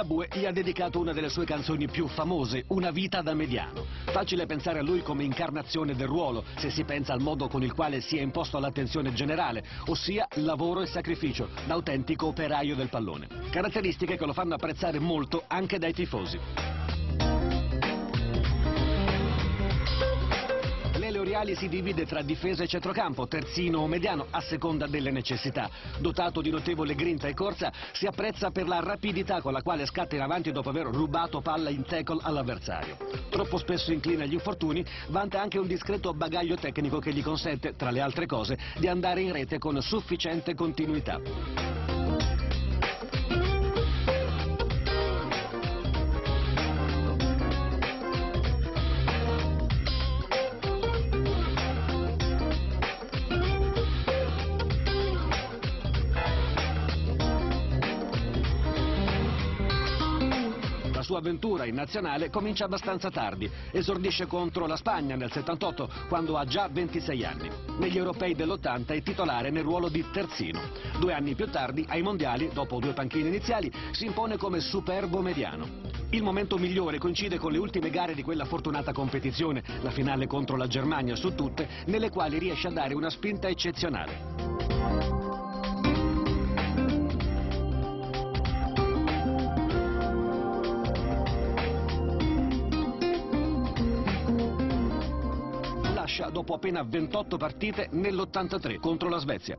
Ligabue gli ha dedicato una delle sue canzoni più famose, Una vita da mediano. Facile pensare a lui come incarnazione del ruolo, se si pensa al modo con il quale si è imposto all'attenzione generale, ossia lavoro e sacrificio, da autentico operaio del pallone. Caratteristiche che lo fanno apprezzare molto anche dai tifosi. Oriali si divide tra difesa e centrocampo, terzino o mediano, a seconda delle necessità. Dotato di notevole grinta e corsa, si apprezza per la rapidità con la quale scatta in avanti dopo aver rubato palla in tackle all'avversario. Troppo spesso inclina agli infortuni, vanta anche un discreto bagaglio tecnico che gli consente, tra le altre cose, di andare in rete con sufficiente continuità. Sua avventura in nazionale comincia abbastanza tardi. Esordisce contro la Spagna nel 78, quando ha già 26 anni. Negli europei dell'80 è titolare nel ruolo di terzino. Due anni più tardi, ai mondiali, dopo due panchine iniziali, si impone come superbo mediano. Il momento migliore coincide con le ultime gare di quella fortunata competizione, la finale contro la Germania su tutte, nelle quali riesce a dare una spinta eccezionale. Dopo appena 28 partite nell'83 contro la Svezia.